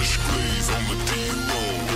fresh glaze on the D-roll.